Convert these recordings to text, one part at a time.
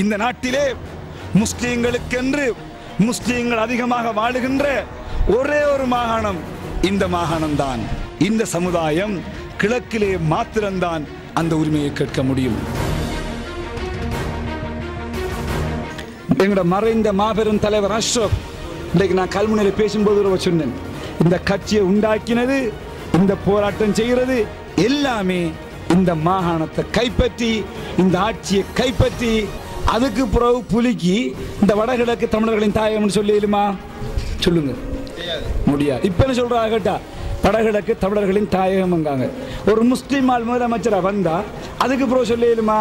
இந்த நாட்டிலே முஸ்லீம்களுக்கென்று முஸ்லீம்கள் அதிகமாக வாழுகின்ற ஒரே ஒரு மாகாணம் இந்த மாகாணம்தான். இந்த சமுதாயம் கிழக்கிலே மாத்திரம்தான் அந்த உரிமையை கேட்க முடியும். எங்களோட மறைந்த மாபெரும் தலைவர் அஷ்ரப் இன்றைக்கு நான் கல்முனையில் பேசும்போது ஒரு சொன்னேன். இந்த கட்சியை உண்டாக்கினது இந்த போராட்டம் செய்கிறது எல்லாமே இந்த மாகாணத்தை கைப்பற்றி இந்த ஆட்சியை கைப்பற்றி அதுக்கு பிறகு புலிக்கு இந்த வடகிழக்கு தமிழர்களின் தாயகம்னு சொல்லிடுமா சொல்லுங்க. முடியாது. இப்ப என்ன சொல்றாங்க கேட்டா வடகிழக்கு தமிழர்களின் தாயகம்ங்காங்க. ஒரு முஸ்லீம் ஆள் முதலமைச்சரா வந்தா அதுக்கு பிறகு சொல்லிடுமா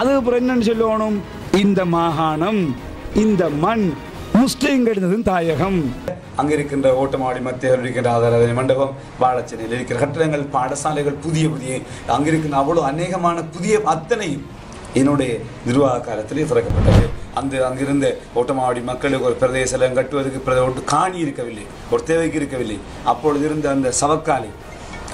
அதுக்கு பிறகு என்னன்னு சொல்லணும்? இந்த மாகாணம் இந்த மண் முஸ்லீம்களின் தாயகம். அங்க இருக்கின்ற ஓட்டமாடி மத்திய இருக்கின்ற ஆதார மண்டபம் வாழச்சேனையில் இருக்கிற கட்டடங்கள் பாடசாலைகள் புதிய புதிய. அங்க இருக்கின்ற அவ்வளவு அநேகமான புதிய அத்தனையும் என்னுடைய நிர்வாக காலத்திலே திறக்கப்பட்டது. அந்த அங்கிருந்த ஓட்டமாவடி மக்களுக்கு ஒரு பிரதேசம் கட்டுவதற்கு பிரத- காணி இருக்கவில்லை ஒரு தேவைக்கு இருக்கவில்லை. அப்பொழுது இருந்த அந்த சவக்காலை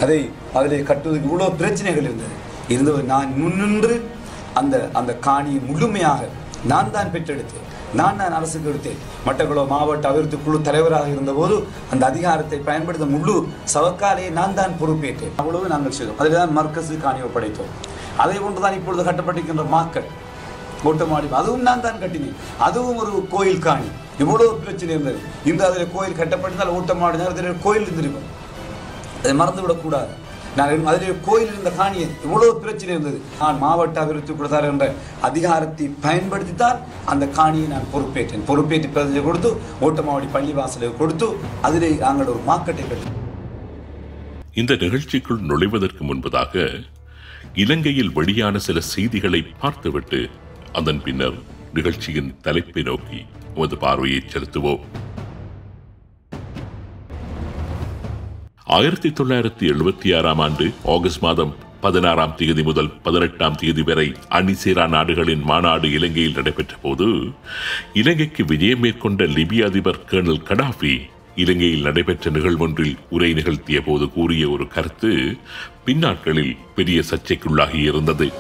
அதை அதிலே கட்டுவதற்கு இவ்வளோ பிரச்சனைகள் இருந்தது. இருந்தது நான் முன்னின்று அந்த அந்த காணியை முழுமையாக நான் தான் பெற்றெடுத்தேன். நான் நான் அரசுக்கு எடுத்தேன். மட்டக்குளம் மாவட்ட அபிவிருத்தி குழு தலைவராக இருந்தபோது அந்த அதிகாரத்தை பயன்படுத்த முழு சவக்காலையை நான் தான் பொறுப்பேற்றேன். அவ்வளவு நாங்கள் செய்தோம். அதில் தான் மர்க்கசு காணி ஒப்படைத்தோம். அதை கொண்டுதான் இப்பொழுது கட்டப்பட்டிருக்கின்ற மாக்கள். ஓட்டமாடி அதுவும் நான் தான் கட்டினேன். அதுவும் ஒரு கோயில் காணி. இவ்வளவு பிரச்சனை இருந்தது. இந்த அதில் கோயில் கட்டப்பட்டிருந்தால் ஓட்டமாடி நேரத்தில் கோயில் இருந்திருக்கும். அதை மறந்துவிடக்கூடாது நான் அதில் கோயில் இருந்த காணியை இவ்வளவு பிரச்சனை இருந்தது. நான் மாவட்ட அபிவிருத்தி கொடுத்தார் என்ற அதிகாரத்தை பயன்படுத்தித்தான் அந்த காணியை நான் பொறுப்பேற்றேன். பொறுப்பேற்று பிரதிநிதி கொடுத்து ஓட்டமாவடி பள்ளிவாசலுக்கு கொடுத்து அதிலே நாங்கள் ஒரு மார்க்கெட்டை கட்டி இந்த நிகழ்ச்சிக்குள் நுழைவதற்கு முன்பதாக இலங்கையில் வெளியான சில செய்திகளை பார்த்துவிட்டு அதன் பின்னர் நிகழ்ச்சியின் தலைப்பை நோக்கி உமது பார்வையை செலுத்துவோம். ஆயிரத்தி தொள்ளாயிரத்தி எழுபத்தி ஆறாம் ஆண்டு ஆகஸ்ட் மாதம் பதினாறாம் தேதி முதல் பதினெட்டாம் தேதி வரை அணிசேரா நாடுகளின் மாநாடு இலங்கையில் நடைபெற்ற போது இலங்கைக்கு விஜயம் மேற்கொண்ட லிபிய அதிபர் கர்னல் கடாஃபி இலங்கையில் நடைபெற்ற நிகழ்வொன்றில் உரை நிகழ்த்திய போது கூறிய ஒரு கருத்து பின்னாட்களில் பெரிய சர்ச்சைக்குள்ளாகி இருந்தது.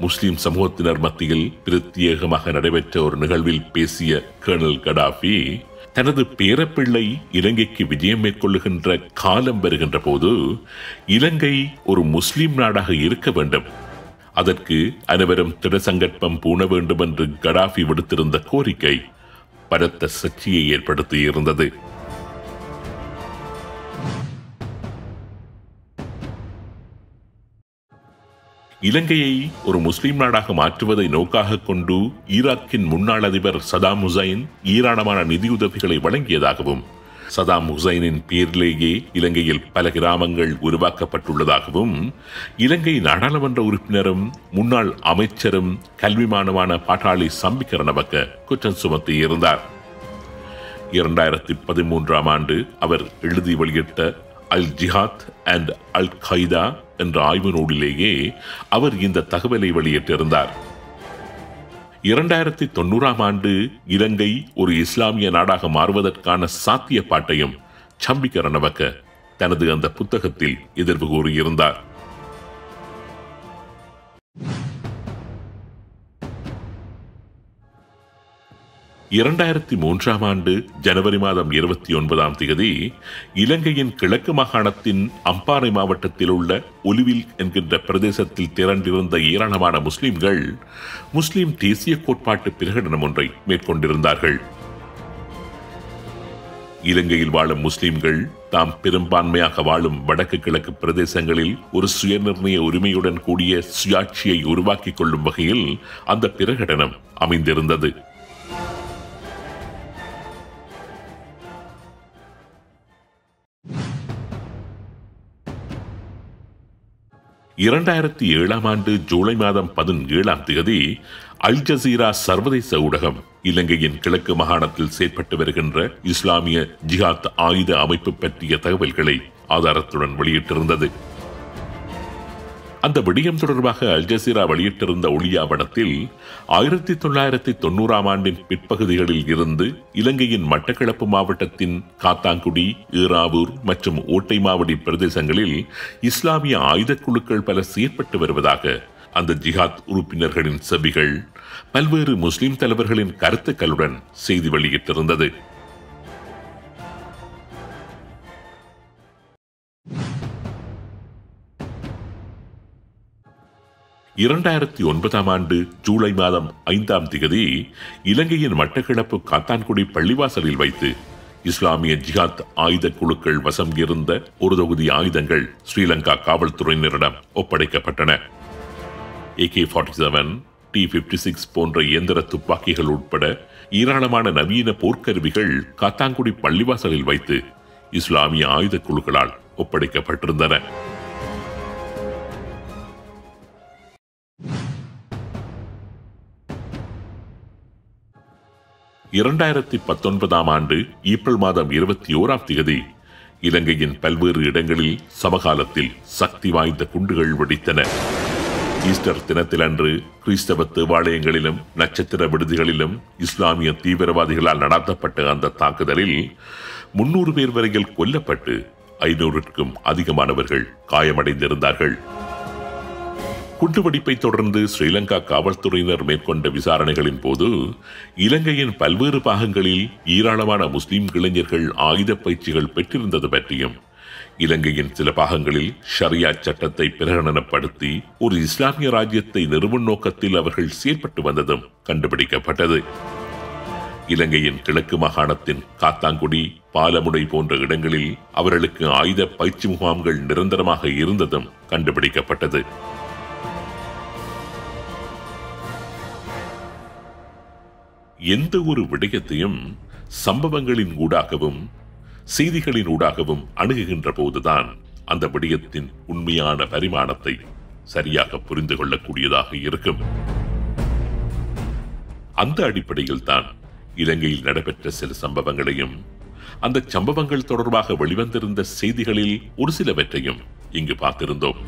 முஸ்லிம் சமூகத்தினர் மத்தியில் பிரத்யேகமாக நடைபெற்ற ஒரு நிகழ்வில் பேசிய கர்னல் கடாஃபி தனது பேரப்பிள்ளை இலங்கைக்கு விஜயம் மேற்கொள்ளுகின்ற காலம் வருகின்ற போது இலங்கை ஒரு முஸ்லிம் நாடாக இருக்க வேண்டும். அதற்கு அனைவரும் திடசங்கற்பம் பூண வேண்டும் என்று கடாஃபி விடுத்திருந்த கோரிக்கை பலத்த சர்ச்சையை ஏற்படுத்தியிருந்தது இலங்கையை ஒரு முஸ்லிம் நாடாக மாற்றுவதை நோக்காக கொண்டு ஈராக்கின் முன்னாள் அதிபர் சதாம் ஹுசைன் ஈரானமான நிதியுதவிகளை வழங்கியதாகவும் சதாம் ஹுசைனின் பேரிலேயே இலங்கையில் பல கிராமங்கள் உருவாக்கப்பட்டுள்ளதாகவும் இலங்கை நாடாளுமன்ற உறுப்பினரும் முன்னாள் அமைச்சரும் கல்விமானமான பாட்டாளி சம்பிக்கரணவக்க குற்றம் சுமத்தியிருந்தார் இரண்டாயிரத்தி பதிமூன்றாம் ஆண்டு அவர் எழுதி வெளியிட்ட அல் ஜிஹாத் அண்ட் அல் கைதா என்ற ஆய்வு நூலிலேயே அவர் இந்த தகவலை வெளியிட்டிருந்தார். இரண்டாயிரத்தி தொண்ணூறாம் ஆண்டு இலங்கை ஒரு இஸ்லாமிய நாடாக மாறுவதற்கான சாத்தியப்பாட்டையும் சம்பிக்க ரணவக்க தனது அந்த புத்தகத்தில் எதிர்வு கூறியிருந்தார். இரண்டாயிரத்தி மூன்றாம் ஆண்டு ஜனவரி மாதம் இருபத்தி ஒன்பதாம் தேதி இலங்கையின் கிழக்கு மாகாணத்தின் அம்பாறை மாவட்டத்தில் உள்ள ஒலிவில் என்கின்ற பிரதேசத்தில் திரண்டிருந்த ஏராளமான முஸ்லிம்கள் முஸ்லிம் தேசிய கோட்பாட்டு பிரகடனம் ஒன்றை மேற்கொண்டிருந்தார்கள். இலங்கையில் வாழும் முஸ்லிம்கள் தாம் பெரும்பான்மையாக வாழும் வடக்கு கிழக்கு பிரதேசங்களில் ஒரு சுயநிர்ணய உரிமையுடன் கூடிய சுயாட்சியை உருவாக்கிக் கொள்ளும் வகையில் அந்த பிரகடனம் அமைந்திருந்தது. இரண்டாயிரத்தி ஏழாம் ஆண்டு ஜூலை மாதம் பதினேழாம் தேதி அல் ஜசீரா சர்வதேச ஊடகம் இலங்கையின் கிழக்கு மாகாணத்தில் செயற்பட்டு வருகின்ற இஸ்லாமிய ஜிஹாத் ஆயுத அமைப்பு பற்றிய தகவல்களை ஆதாரத்துடன் வெளியிட்டிருந்தது. அந்த விடயம் தொடர்பாக அல்ஜசீரா வெளியிட்டிருந்த ஒளியாவடத்தில் ஆயிரத்தி தொள்ளாயிரத்தி தொண்ணூறாம் ஆண்டின் பிற்பகுதிகளில் இருந்து இலங்கையின் மட்டக்களப்பு மாவட்டத்தின் காத்தாங்குடி ஈராவூர் மற்றும் ஓட்டை மாவடி பிரதேசங்களில் இஸ்லாமிய ஆயுத குழுக்கள் பல செயற்பட்டு வருவதாக அந்த ஜிஹாத் உறுப்பினர்களின் செவிகள் பல்வேறு முஸ்லிம் தலைவர்களின் கருத்துக்களுடன் செய்தி வெளியிட்டிருந்தது. இரண்டாயிரத்தி ஒன்பதாம் ஆண்டு ஜூலை மாதம் ஐந்தாம் திகதி இலங்கையின் மட்டக்கிழப்பு காத்தான்குடி பள்ளிவாசலில் வைத்து இஸ்லாமிய ஜிஹாத் ஆயுத குழுக்கள் வசம் இருந்த ஒரு தொகுதி ஆயுதங்கள் ஸ்ரீலங்கா காவல்துறையினரிடம் ஒப்படைக்கப்பட்டன. AK forty seven T fifty six போன்ற இயந்திர துப்பாக்கிகள் உட்பட ஏராளமான நவீன போர்க்கருவிகள் காத்தான்குடி பள்ளிவாசலில் வைத்து இஸ்லாமிய ஆயுத குழுக்களால் ஒப்படைக்கப்பட்டிருந்தன. இரண்டாயிரத்தி பத்தொன்பதாம் ஆண்டு ஏப்ரல் மாதம் இருபத்தி ஓராம் தேதி இலங்கையின் பல்வேறு இடங்களில் சமகாலத்தில் சக்தி வாய்ந்த குண்டுகள் வெடித்தன. ஈஸ்டர் தினத்திலன்று கிறிஸ்தவ தேவாலயங்களிலும் நட்சத்திர விடுதிகளிலும் இஸ்லாமிய தீவிரவாதிகளால் நடத்தப்பட்ட அந்த தாக்குதலில் முன்னூறு பேர் வரையில் கொல்லப்பட்டு ஐநூறுக்கும் அதிகமானவர்கள் காயமடைந்திருந்தார்கள். குண்டுவெடிப்பை தொடர்ந்து ஸ்ரீலங்கா காவல்துறையினர் மேற்கொண்ட விசாரணைகளின் போது இலங்கையின் பல்வேறு பாகங்களில் ஏராளமான முஸ்லிம் இளைஞர்கள் ஆயுத பயிற்சிகள் பெற்றிருந்தது பற்றியும் இலங்கையின் சில பாகங்களில் ஷரியா சட்டத்தை பிரகடனப்படுத்தி ஒரு இஸ்லாமிய ராஜ்யத்தை நிறுவன நோக்கத்தில் அவர்கள் செயல்பட்டு வந்ததும் கண்டுபிடிக்கப்பட்டது. இலங்கையின் கிழக்கு மாகாணத்தின் காத்தாங்குடி பாலமுடை போன்ற இடங்களில் அவர்களுக்கு ஆயுத பயிற்சி முகாம்கள் நிரந்தரமாக இருந்ததும் கண்டுபிடிக்கப்பட்டது. எந்த ஒரு விடயத்தையும் சம்பவங்களின் ஊடாகவும் செய்திகளின் ஊடாகவும் அணுகுகின்ற போதுதான் அந்த விடயத்தின் உண்மையான பரிமாணத்தை சரியாக புரிந்து கொள்ளக்கூடியதாக இருக்கும். அந்த அடிப்படையில் தான் இலங்கையில் நடைபெற்ற சில சம்பவங்களையும் அந்த சம்பவங்கள் தொடர்பாக வெளிவந்திருந்த செய்திகளில் ஒரு சிலவற்றையும் இங்கு பார்த்திருந்தோம்.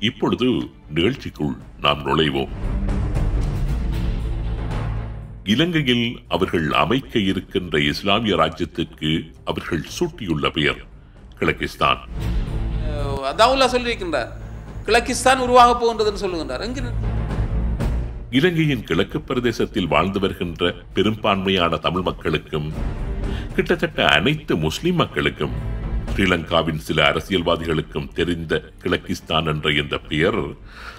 இப்பொழுது நிகழ்ச்சிக்குள் நாம் நுழைவோம். இலங்கையில் அவர்கள் அமைக்க இருக்கின்ற இஸ்லாமிய ராஜ்யத்துக்கு அவர்கள் சூட்டியுள்ள பெயர் கிழக்கிஸ்தான். அதாவுல்லா சொல்லியிருக்கின்றார். கிழக்கிஸ்தான் உருவாக போகின்றதுன்னு சொல்லுகின்றார். எங்கு? இலங்கையின் கிழக்கு பிரதேசத்தில் வாழ்ந்து வருகின்ற பெரும்பான்மையான தமிழ் மக்களுக்கும் கிட்டத்தட்ட அனைத்து முஸ்லிம் மக்களுக்கும் ஸ்ரீலங்காவின் சில அரசியல்வாதிகளுக்கும் தெரிந்த கிழக்கிஸ்தான் என்ற இந்த பெயர்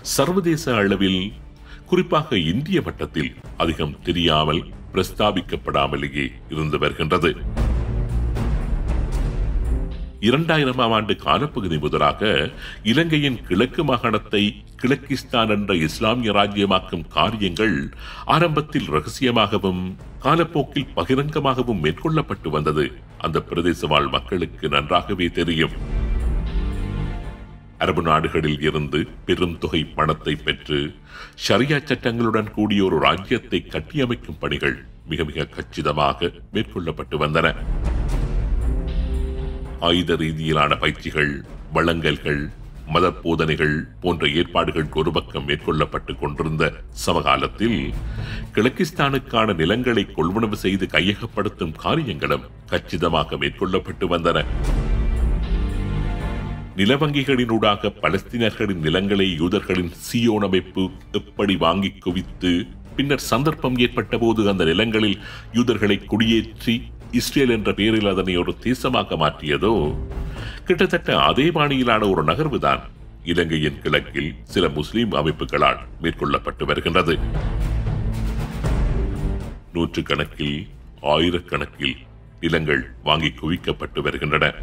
சர்வதேச அளவில் குறிப்பாக இந்திய மட்டத்தில் அதிகம் தெரியாமல் பிரஸ்தாபிக்கப்படாமலேயே இருந்து வருகின்றது. இரண்டாயிரமாம் ஆண்டு காலப்பகுதி முதலாக இலங்கையின் கிழக்கு மாகாணத்தை கிழக்கிஸ்தான் என்ற இஸ்லாமிய ராஜ்யமாக்கும் காரியங்கள் ஆரம்பத்தில் ரகசியமாகவும் காலப்போக்கில் பகிரங்கமாகவும் மேற்கொள்ளப்பட்டு வந்தது. அந்த பிரதேச வாழ் மக்களுக்கு நன்றாகவே தெரியும். அரபு நாடுகளில் இருந்து பெரும் தொகை பணத்தை பெற்று ஷரியா சட்டங்களுடன் கூடிய ஒரு ராஜ்யத்தை கட்டியமைக்கும் பணிகள் மிக மிக கச்சிதமாக மேற்கொள்ளப்பட்டு வந்தன. ஆயுத ரீதியிலான பயிற்சிகள் வழங்கல்கள் மத போதனைகள் போன்ற ஏற்பாடுகள் ஒரு பக்கம் மேற்கொள்ளப்பட்டு கொண்டிருந்த சமகாலத்தில் கிழக்கிஸ்தானுக்கான நிலங்களை கொள்வனவு செய்து கையகப்படுத்தும் காரியங்களும் கச்சிதமாக மேற்கொள்ளப்பட்டு வந்தன. நிலவங்கிகளினூடாக பலஸ்தீனர்களின் நிலங்களை யூதர்களின் சியோன் அமைப்பு எப்படி வாங்கி குவித்து பின்னர் சந்தர்ப்பம் ஏற்பட்ட போது அந்த நிலங்களில் யூதர்களை குடியேற்றி இஸ்ரேல் என்ற பெயரில் அதனை ஒரு தேசமாக மாற்றியதோ கிட்டத்தட்ட அதே பாணியிலான ஒரு நகர்வுதான் இலங்கையின் கிழக்கில் சில முஸ்லிம் அமைப்புகளால் மேற்கொள்ளப்பட்டு வருகின்றது. நூற்றுக்கணக்கில் ஆயிரக்கணக்கில் நிலங்கள் வாங்கி குவிக்கப்பட்டு வருகின்றன.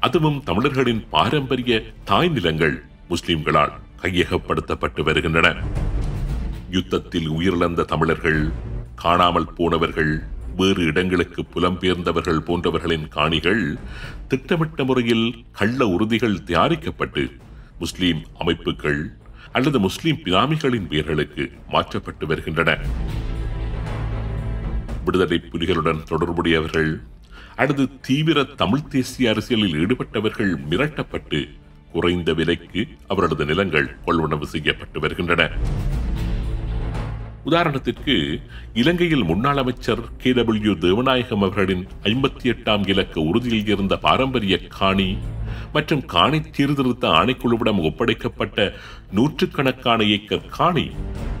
அதுவும் தமிழர்களின் பாரம்பரிய தாய் நிலங்கள் முஸ்லிம்களால் கையகப்படுத்தப்பட்டு வருகின்றன. யுத்தத்தில் உயிரிழந்த தமிழர்கள் காணாமல் போனவர்கள் வேறு இடங்களுக்கு புலம்பெயர்ந்தவர்கள் போன்றவர்களின் காணிகள் திட்டமிட்ட முறையில் கள்ள உறுதிகள் தயாரிக்கப்பட்டு முஸ்லீம் அமைப்புகள் அல்லது முஸ்லிம் பினாமிகளின் பெயர்களுக்கு மாற்றப்பட்டு வருகின்றன. விடுதலை புலிகளுடன் தொடர்புடையவர்கள் அல்லது தீவிர தமிழ் தேசிய அரசியலில் ஈடுபட்டவர்கள் மிரட்டப்பட்டு குறைந்த விலைக்கு அவரது நிலங்கள் கொள்வனவு செய்யப்பட்டு வருகின்றன. உதாரணத்திற்கு இலங்கையில் முன்னாள் அமைச்சர் கே டபிள்யூ தேவநாயகம் அவர்களின் ஐம்பத்தி எட்டாம் இலக்க உறுதியில் இருந்த பாரம்பரிய காணி மற்றும் காணி சீர்திருத்த ஆணைக்குழுவிடம் ஒப்படைக்கப்பட்ட நூற்றுக்கணக்கான ஏக்கர் காணி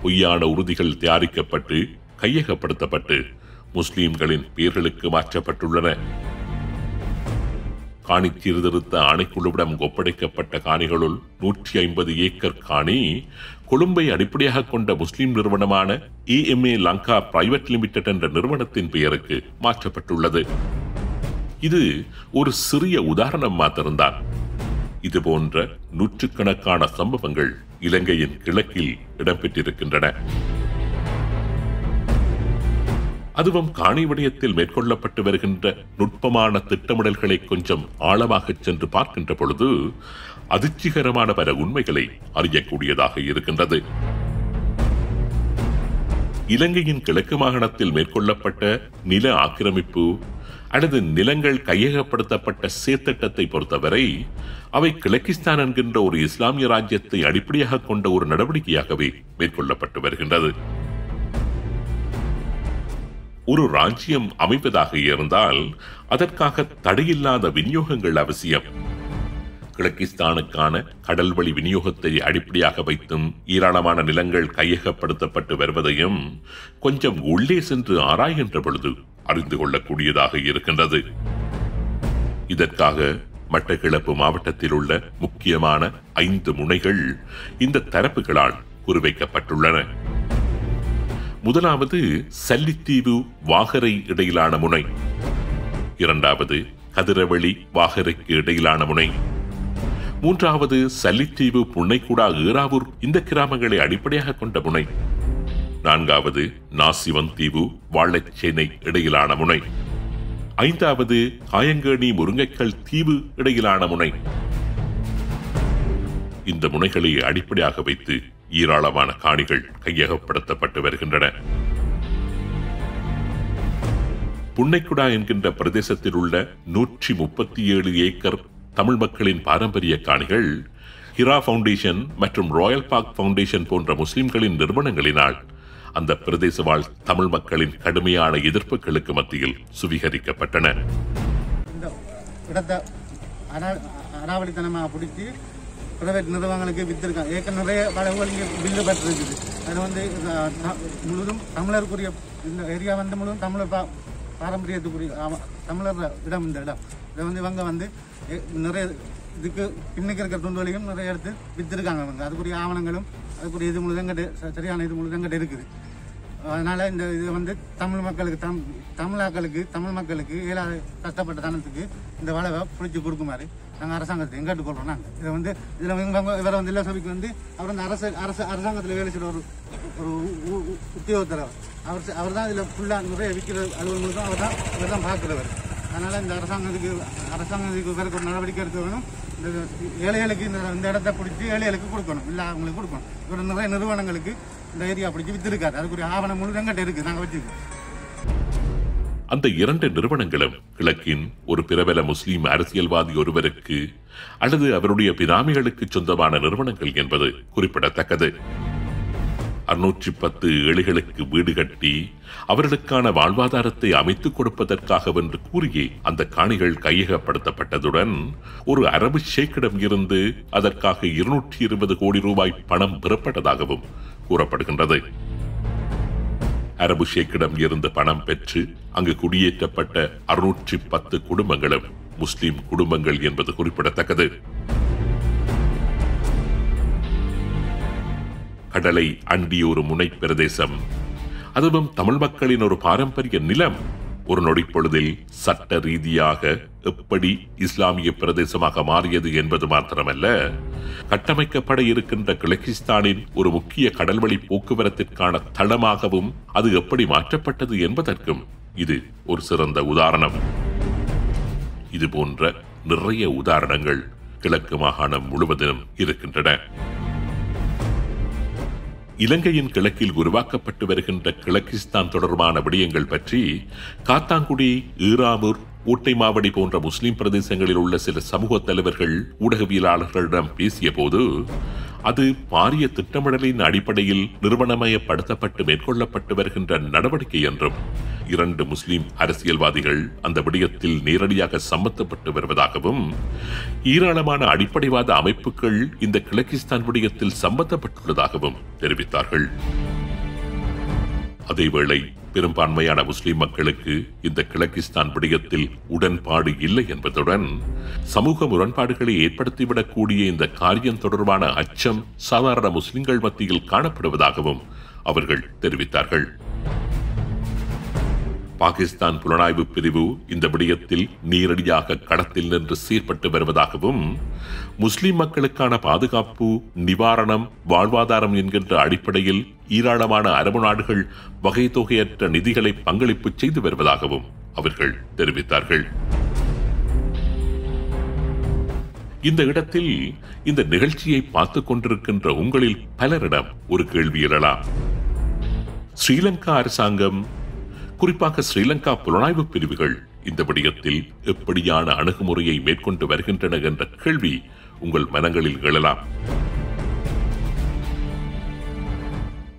பொய்யான உறுதிகள் தயாரிக்கப்பட்டு கையகப்படுத்தப்பட்டு முஸ்லிம்களின் பேர்களுக்கு மாற்றப்பட்டுள்ளன. காணி சீர்திருத்த ஆணைக்குழுவிடம் ஒப்படைக்கப்பட்ட காணிகளுள் நூற்றி ஐம்பது ஏக்கர் காணி கொழும்பை அடிப்படையாக கொண்ட முஸ்லிம் நிறுவனமான இஎம்ஏ லங்கா பிரைவேட் லிமிடெட் என்ற நிறுவனத்தின் பெயருக்கு மாற்றப்பட்டுள்ளது. இது ஒரு சிறிய உதாரணம் மாத்திருந்தான் இது போன்ற நூற்றுக்கணக்கான சம்பவங்கள் இலங்கையின் கிழக்கில் இடம்பெற்றிருக்கின்றன. அதுவும் காணி விடயத்தில் மேற்கொள்ளப்பட்டு வருகின்ற நுட்பமான திட்டமிடல்களை கொஞ்சம் ஆழமாகச் சென்று பார்க்கின்ற பொழுது அதிர்ச்சிகரமான பல உண்மைகளை அறியக்கூடியதாக இருக்கின்றது. இலங்கையின் கிழக்கு மாகாணத்தில் மேற்கொள்ளப்பட்ட நில ஆக்கிரமிப்பு அல்லது நிலங்கள் கையகப்படுத்தப்பட்ட சீர்திட்டத்தை பொறுத்தவரை அவை கிழக்கிஸ்தான் என்கின்ற ஒரு இஸ்லாமிய ராஜ்யத்தை அடிப்படையாக கொண்ட ஒரு நடவடிக்கையாகவே மேற்கொள்ளப்பட்டு வருகின்றது. ஒரு ராஜ்யம் அமைப்பதாக இருந்தால் அதற்காக தடையில்லாத விநியோகங்கள் அவசியம். கிழக்கிஸ்தானுக்கான கடல்வழி விநியோகத்தை அடிப்படையாக வைத்தும் ஏராளமான நிலங்கள் கையகப்படுத்தப்பட்டு வருவதையும் கொஞ்சம் உள்ளே சென்று ஆராய்கின்ற பொழுது அறிந்து கொள்ளக்கூடியதாக இருக்கின்றது. இதற்காக மட்டக்கிழப்பு மாவட்டத்தில் உள்ள முக்கியமான ஐந்து முனைகள் இந்த தரப்புகளால் குறிவைக்கப்பட்டுள்ளன. முதலாவது சல்லித்தீவு வாகரை இடையிலான முனை. இரண்டாவது கதிரவழி வாகரைக்கு இடையிலான முனை. மூன்றாவது சல்லித்தீவு புன்னைக்குடா ஏறாவூர் இந்த கிராமங்களை அடிப்படையாக கொண்ட முனை. நான்காவது நாசிவன் தீவு வாழைச்சேனை இடையிலான முனை. ஐந்தாவது காயங்கேணி முருங்கைக்கல் தீவு இடையிலான முனை. இந்த முனைகளை அடிப்படையாக வைத்து ஏராளமான காணிகள் கையகப்படுத்தப்பட்டு வருகின்றன. புன்னைக்குடா என்கின்ற பிரதேசத்தில் உள்ள நூற்றி முப்பத்தி ஏழு ஏக்கர் தமிழ் மக்களின் பாரம்பரிய காணிகள் ஹிரா ஃபவுண்டேஷன் மற்றும் ராயல் பார்க் ஃபவுண்டேஷன் போன்ற முஸ்லிம்களின் நிறுவனங்களினால் அந்த பிரதேச வாழ் தமிழ் மக்களின் கடுமையான எதிர்ப்புகளுக்கு மத்தியில் சுவீகரிக்கப்பட்டன. இந்த பிடிச்சி பிரைவேட் நிறுவனங்களுக்கு வித்திருக்காங்க ஏற்கனவே நிறைய வளவுகள் இங்கே பில்லு பெற்றிருக்குது. அது வந்து முழுவதும் முழுதும் தமிழருக்குரிய இந்த ஏரியா வந்து முழுதும் தமிழர் பாரம்பரியத்துக்குரிய தமிழர் இடம் இந்த இடம். இதை வந்து இவங்க வந்து நிறைய இதுக்கு பின்னுக்கு இருக்கிற துண்டுகளையும் நிறைய எடுத்து வித்திருக்காங்க இவங்க. அதுக்குரிய ஆவணங்களும் அதுக்குரிய இது முழுதங்கிட்ட சரியான இது முழுதங்கிட்ட இருக்குது. அதனால் இந்த இது வந்து தமிழ் மக்களுக்கு தம் தமிழாக்களுக்கு தமிழ் மக்களுக்கு இயலாத கஷ்டப்பட்ட தனத்துக்கு இந்த வளவை பிடிச்சி கொடுக்குமாறு நாங்கள் அரசாங்கத்தை கேட்டுக்கொள்றோம் நாங்கள் இதை வந்து இதில் இவங்க இவரை வந்து இல்லசபைக்கு வந்து அவர் வந்து அரசு அரசு அரசாங்கத்தில் வேலை செய்கிற ஒரு ஒரு உ- உ- உத்தியோகத்தர் அவர். அவர் தான் இதில் ஃபுல்லாக நிறைய விற்கிற அலுவலர்களுக்கும் அவர் தான் இவர் தான் பார்க்குறவர். அதனால் இந்த அரசாங்கத்துக்கு அரசாங்கத்துக்கு இவருக்கு ஒரு நடவடிக்கை எடுக்க வேணும். இந்த ஏழைகளுக்கு இந்த இந்த இடத்த பிடிச்சி ஏழைகளுக்கு கொடுக்கணும். இல்லை அவங்களுக்கு கொடுக்கணும். இவர் நிறைய நிறுவனங்களுக்கு இந்த ஏரியா பிடிச்சி விற்றுருக்காரு அதுக்குரிய ஆவணம் முழு எங்கிட்ட இருக்குது நாங்கள் வச்சுருக்கோம். அந்த இரண்டு நிறுவனங்களும் கிழக்கின் ஒரு பிரபல முஸ்லீம் அரசியல்வாதி ஒருவருக்கு அல்லது அவருடைய பினாமிகளுக்கு சொந்தமான நிறுவனங்கள் என்பது குறிப்பிடத்தக்கது. அறுநூற்றி பத்து ஏழைகளுக்கு வீடு கட்டி அவர்களுக்கான வாழ்வாதாரத்தை அமைத்துக் கொடுப்பதற்காகவென்று கூறியே அந்த காணிகள் கையகப்படுத்தப்பட்டதுடன் ஒரு அரபு ஷேக்கிடம் இருந்து அதற்காக இருநூற்றி இருபது கோடி ரூபாய் பணம் பெறப்பட்டதாகவும் கூறப்படுகின்றது. அரபு ஷேக்கிடம் இருந்து பணம் பெற்று அங்கு குடியேற்றப்பட்ட அறுநூற்றி பத்து குடும்பங்களும் முஸ்லிம் குடும்பங்கள் என்பது குறிப்பிடத்தக்கது. கடலை அண்டிய ஒரு முனை பிரதேசம். அதுவும் தமிழ் மக்களின் ஒரு பாரம்பரிய நிலம். ஒரு நொடிப்பொழுதில் சட்ட ரீதியாக எப்படி இஸ்லாமிய பிரதேசமாக மாறியது என்பது மாத்திரமல்ல கட்டமைக்கப்பட இருக்கின்ற கிழக்கிஸ்தானின் ஒரு முக்கிய கடல்வழி போக்குவரத்திற்கான தளமாகவும் அது எப்படி மாற்றப்பட்டது என்பதற்கும் இது ஒரு சிறந்த உதாரணம். இது போன்ற நிறைய உதாரணங்கள் கிழக்கு மாகாணம் முழுவதிலும் இருக்கின்றன. இலங்கையின் கிழக்கில் உருவாக்கப்பட்டு வருகின்ற கிழக்கிஸ்தான் தொடர்பான விடயங்கள் பற்றி காத்தாங்குடி ஈராமூர் ஊட்டை மாவடி போன்ற முஸ்லிம் பிரதேசங்களில் உள்ள சில சமூக தலைவர்கள் ஊடகவியலாளர்களிடம் பேசிய போது அது பாரிய திட்டமிடலின் அடிப்படையில் நிறுவனமயப்படுத்தப்பட்டு மேற்கொள்ளப்பட்டு வருகின்ற நடவடிக்கை என்றும் இரண்டு முஸ்லிம் அரசியல்வாதிகள் அந்த விடயத்தில் நேரடியாக சம்பந்தப்பட்டு வருவதாகவும் ஈராளமான அடிப்படைவாத அமைப்புகள் இந்த கிழக்கிஸ்தான் விடயத்தில் சம்பந்தப்பட்டுள்ளதாகவும் தெரிவித்தார்கள். அதேவேளை பெரும்பான்மையான முஸ்லிம் மக்களுக்கு இந்த கிழக்கிஸ்தான் விடயத்தில் உடன்பாடு இல்லை என்பதுடன் சமூக முரண்பாடுகளை ஏற்படுத்திவிடக்கூடிய இந்த காரியம் தொடர்பான அச்சம் சாதாரண முஸ்லிம்கள் மத்தியில் காணப்படுவதாகவும் அவர்கள் தெரிவித்தார்கள். பாகிஸ்தான் புலனாய்வு பிரிவு இந்த விடயத்தில் நேரடியாக களத்தில் நின்று செயற்பட்டு வருவதாகவும் முஸ்லிம் மக்களுக்கான பாதுகாப்பு நிவாரணம் வாழ்வாதாரம் என்கின்ற அடிப்படையில் ஈராளமான அரபு நாடுகள் வகை தொகையற்ற நிதிகளை பங்களிப்பு செய்து வருவதாகவும் அவர்கள் தெரிவித்தார்கள். இந்த இடத்தில் இந்த நிகழ்ச்சியை பார்த்துக் கொண்டிருக்கின்ற உங்களில் பலரிடம் ஒரு கேள்வி எழலாம். ஸ்ரீலங்கா அரசாங்கம் குறிப்பாக ஸ்ரீலங்கா புலனாய்வு பிரிவுகள் இந்த விடயத்தில் எப்படியான அணுகுமுறையை மேற்கொண்டு வருகின்றன என்ற கேள்வி உங்கள் மனங்களில் எழலாம்.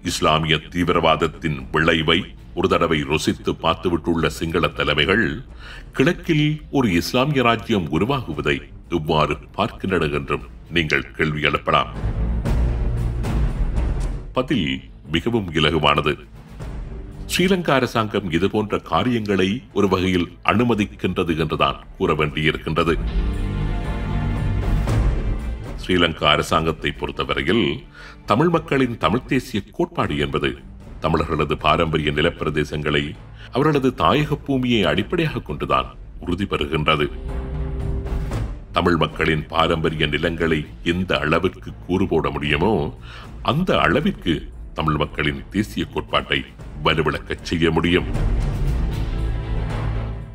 இஸ்லாமிய தீவிரவாதத்தின் விளைவை ஒரு தடவை ருசித்து பார்த்துவிட்டுள்ள சிங்கள தலைமைகள் கிழக்கில் ஒரு இஸ்லாமிய ராஜ்யம் உருவாகுவதை இவ்வாறு பார்க்கின்றன என்றும் நீங்கள் கேள்வி எழுப்பலாம். பதில் மிகவும் இலகுவானது. ஸ்ரீலங்கா அரசாங்கம் இதுபோன்ற காரியங்களை ஒரு வகையில் அனுமதிக்கின்றது என்றுதான் கூற வேண்டியிருக்கின்றது. ஸ்ரீலங்கா அரசாங்கத்தை பொறுத்தவரையில் தமிழ் மக்களின் தமிழ் தேசிய கோட்பாடு என்பது தமிழர்களது பாரம்பரிய நிலப்பிரதேசங்களை அவர்களது தாயக பூமியை அடிப்படையாக கொண்டுதான் உறுதி பெறுகின்றது. தமிழ் மக்களின் பாரம்பரிய நிலங்களை எந்த அளவிற்கு கூறு போட முடியுமோ அந்த அளவிற்கு தமிழ் மக்களின் தேசிய கோட்பாட்டை வலுவிளக்கச் செய்ய முடியும்.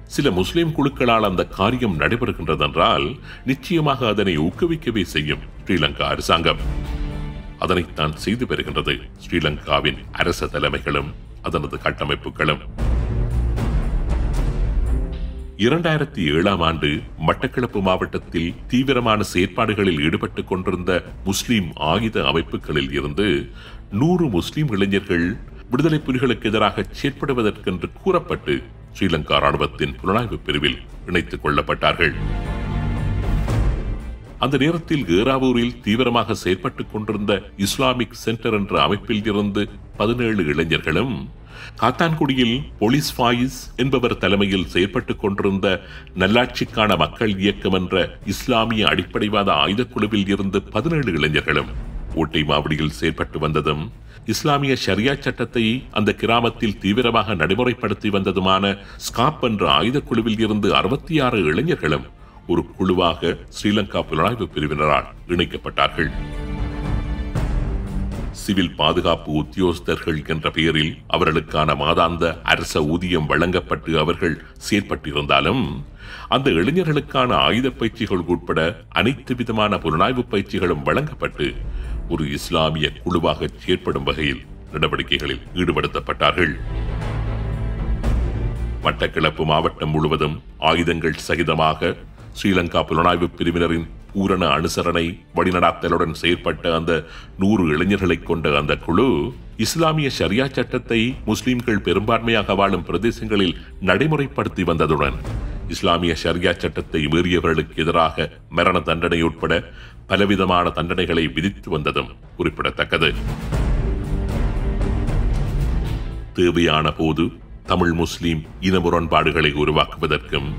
சில முஸ்லிம் குழுக்களால் அந்த காரியம் நடைபெறுகின்றதென்றால் நிச்சயமாக அதனை ஊக்குவிக்கவே செய்யும் ஸ்ரீலங்கா அரசாங்கம். அதனைத்தான் செய்து வருகின்றது ஸ்ரீலங்காவின் அரச தலைமைகளும் அதனது கட்டமைப்புகளும். இரண்டாயிரத்தி ஏழாம் ஆண்டு மட்டக்களப்பு மாவட்டத்தில் தீவிரமான செயற்பாடுகளில் ஈடுபட்டுக் கொண்டிருந்த முஸ்லிம் ஆயுத அமைப்புகளில் இருந்து நூறு முஸ்லிம் இளைஞர்கள் விடுதலை புலிகளுக்கு எதிராக செயற்படுவதற்கென்று கூறப்பட்டு ஸ்ரீலங்கா ராணுவத்தின் புலனாய்வு பிரிவில் இணைத்துக் கொள்ளப்பட்டார்கள். அந்த நேரத்தில் ஏராவூரில் தீவிரமாக செயற்பட்டுக் கொண்டிருந்த இஸ்லாமிக் சென்டர் என்ற அமைப்பில் இருந்து பதினேழு இளைஞர்களும் காத்தான்குடியில் போலீஸ் ஃபாயிஸ் என்பவர் தலைமையில் செயற்பட்டுக் கொண்டிருந்த நல்லாட்சிக்கான மக்கள் இயக்கம் என்ற இஸ்லாமிய அடிப்படைவாத ஆயுதக்குழுவில் இருந்து பதினேழு இளைஞர்களும் ஓட்டை மாவடியில் செயற்பட்டு வந்ததும் இஸ்லாமிய ஷரியா சட்டத்தை அந்த கிராமத்தில் தீவிரமாக நடைமுறைப்படுத்தி வந்ததுமான ஸ்காப் என்ற ஆயுதக்குழுவில் இருந்து அறுபத்தி ஆறு இளைஞர்களும் ஒரு குழுவாக ஸ்ரீலங்கா புலனாய்வு பிரிவினரால் இணைக்கப்பட்டார்கள். சிவில் பாதுகாப்பு உத்தியோகஸ்தர்கள் என்ற பெயரில் அவர்களுக்கான மாதாந்த அரச ஊதியம் வழங்கப்பட்டு அவர்கள் செயற்பட்டிருந்தாலும் அந்த இளைஞர்களுக்கான ஆயுத பயிற்சிகள் உட்பட அனைத்து விதமான புலனாய்வு பயிற்சிகளும் வழங்கப்பட்டு ஒரு இஸ்லாமிய குழுவாக செயற்படும் வகையில் நடவடிக்கைகளில் ஈடுபடுத்தப்பட்டார்கள். மட்டக்கிழப்பு மாவட்டம் முழுவதும் ஆயுதங்கள் சகிதமாக ஸ்ரீலங்கா புலனாய்வு பிரிவினரின் பூரண அனுசரணை வழிநடாத்தலுடன் செயற்பட்ட அந்த நூறு இளைஞர்களை கொண்ட அந்த குழு இஸ்லாமிய ஷரியா சட்டத்தை முஸ்லிம்கள் பெரும்பான்மையாக வாழும் பிரதேசங்களில் நடைமுறைப்படுத்தி வந்ததுடன் இஸ்லாமிய ஷரியா சட்டத்தை மீறியவர்களுக்கு எதிராக மரண தண்டனை உட்பட பலவிதமான தண்டனைகளை விதித்து வந்ததும் குறிப்பிடத்தக்கது. தேவையான போது தமிழ் முஸ்லிம் இன முரண்பாடுகளை உருவாக்குவதற்கும்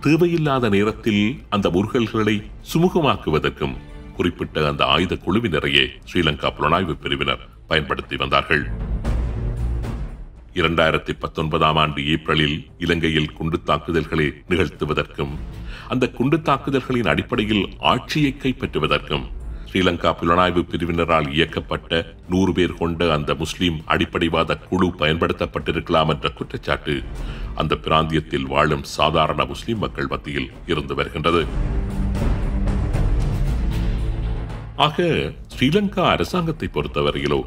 தேவையில்லாத நேரத்தில் அந்த முருகல்களை சுமூகமாக்குவதற்கும் குறிப்பிட்ட அந்த ஆயுத குழுவினரையே ஸ்ரீலங்கா புலனாய்வு பிரிவினர் பயன்படுத்தி வந்தார்கள். இரண்டாயிரத்தி பத்தொன்பதாம் ஆண்டு ஏப்ரலில் இலங்கையில் குண்டு தாக்குதல்களை நிகழ்த்துவதற்கும் அந்த குண்டு தாக்குதல்களின் அடிப்படையில் ஆட்சியை கைப்பற்றுவதற்கும் ஸ்ரீலங்கா புலனாய்வு பிரிவினரால் இயக்கப்பட்ட நூறு பேர் கொண்ட அந்த முஸ்லிம் அடிப்படைவாத குழு பயன்படுத்தப்பட்டிருக்கலாம் என்ற குற்றச்சாட்டு அந்த பிராந்தியத்தில் வாழும் சாதாரண முஸ்லிம் மக்கள் மத்தியில் இருந்து வருகின்றது. ஆக ஸ்ரீலங்கா அரசாங்கத்தை பொறுத்தவரையிலோ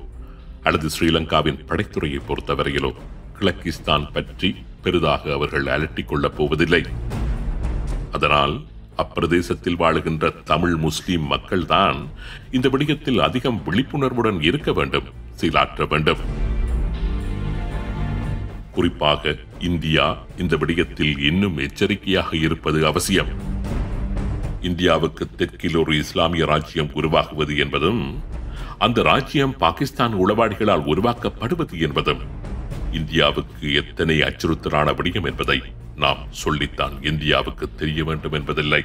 அல்லது ஸ்ரீலங்காவின் படைத்துறையை பொறுத்தவரையிலோ கிழக்கிஸ்தான் பற்றி பெரிதாக அவர்கள் அலட்டிக் கொள்ளப் போவதில்லை. அதனால் அப்பிரதேசத்தில் வாழுகின்ற தமிழ் முஸ்லிம் மக்கள்தான் இந்த விடயத்தில் அதிகம் விழிப்புணர்வுடன் இருக்க வேண்டும் செயலாற்ற வேண்டும். குறிப்பாக இந்தியா இந்த விடயத்தில் இன்னும் எச்சரிக்கையாக இருப்பது அவசியம். இந்தியாவுக்கு தெற்கில் ஒரு இஸ்லாமிய ராஜ்யம் உருவாகுவது என்பதும் அந்த ராஜ்யம் பாகிஸ்தான் உளவாளிகளால் உருவாக்கப்படுவது என்பதும் இந்தியாவுக்கு எத்தனை அச்சுறுத்தலான விடயம் என்பதை நாம் சொல்லித்தான் இந்தியாவுக்கு தெரிய வேண்டும் என்பதில்லை.